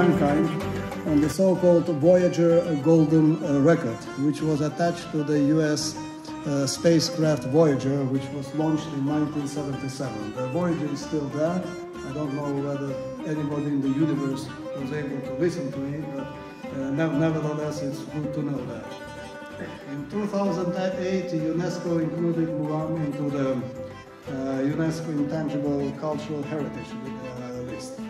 the so-called Voyager Golden uh, record, which was attached to the U.S. Uh, spacecraft Voyager, which was launched in 1977. The Voyager is still there. I don't know whether anybody in the universe was able to listen to it, but uh, nevertheless, it's good to know that. In 2008, UNESCO included Mugham into the uh, UNESCO Intangible Cultural Heritage uh, list.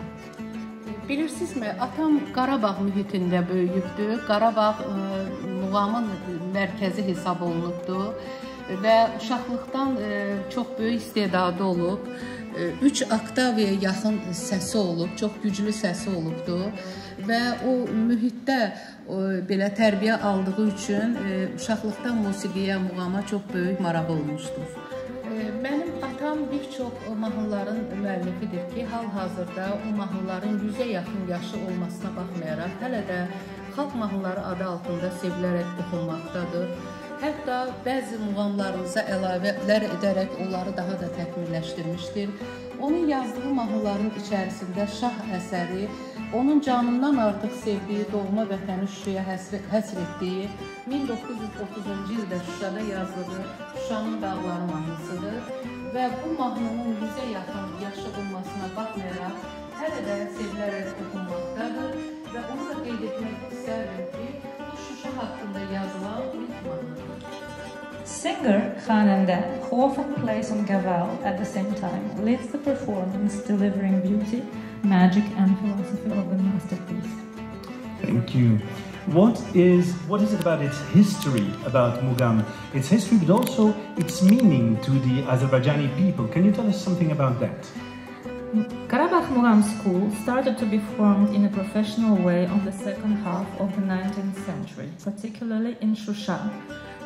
Bilirsizmi, atam Qarabağ mühitində böyüyübdü. Qarabağ ə, e, muğamın mərkəzi hesab olunubdu və uşaqlıqdan ə, e, çox böyük istedadı olub. 3 e, oktaviyaya yaxın səsi olub, çox güclü səsi olubdu və o mühitdə o, belə tərbiyə aldığı üçün ə, uşaqlıqdan musiqiyə, muğama çox böyük marağı olmuşdur. Atam bir çox mahnıların müəllifidir ki, hal-hazırda o mahnıların 100-ə yaxın yaşı olmasına baxmayaraq hələ də xalq mahnıları adı altında sevilərək oxunmaqdadır. Hətta bəzi muğamlarımıza əlavələr edərək onları daha da təkmilləşdirmişdir. Onun yazdığı mahnıların içərisində Şah əsəri, onun canından artıq sevdiyi doğma vətəni Şuşaya həsr, etdiyi 1930-cu ildə Şuşada yazdığı Şuşanın dağları mahnısıdır və bu mahnının 100-ə yaxın yaşı olmasına baxmayaraq hələ də sevilərək oxunmaqdadır və onu da qeyd etmək istərdim ki, bu Şuşa haqqında yazılan ilk. Singer Khananda, who often plays on gaval at the same time, leads the performance, delivering beauty, magic, and philosophy of the masterpiece. Thank you. What is what is it about its history about Mugam? Its history, but also its meaning to the Azerbaijani people. Can you tell us something about that? Karabakh Mugam School started to be formed in a professional way on the second half of the 19th century, particularly in Shusha,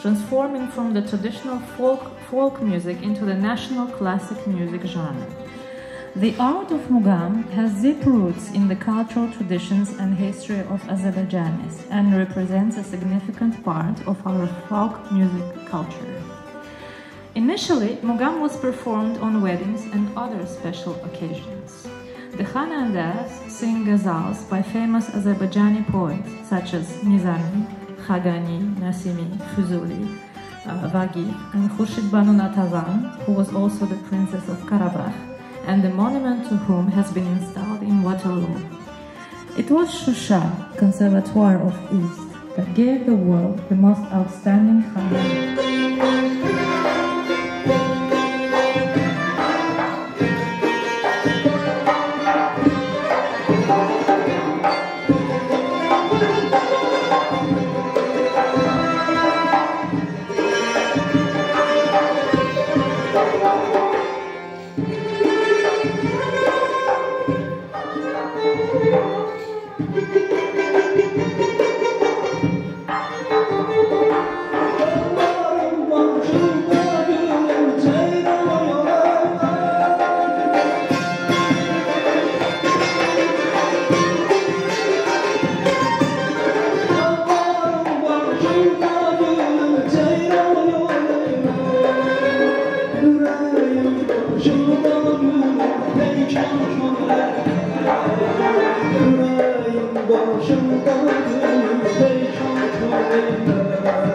transforming from the traditional folk, folk music into the national classic music genre. The art of Mugam has deep roots in the cultural traditions and history of Azerbaijanis and represents a significant part of our folk music culture. Initially, Mugam was performed on weddings and other special occasions. The Khanandas sing ghazals by famous Azerbaijani poets such as Nizami, Khagani, Nasimi, Fuzuli, uh, Vagif, and Khurshid Banu Natavan, who was also the princess of Karabakh, and the monument to whom has been installed in Waterloo. It was Shusha, Conservatoire of East, that gave the world the most outstanding Khan. Amém.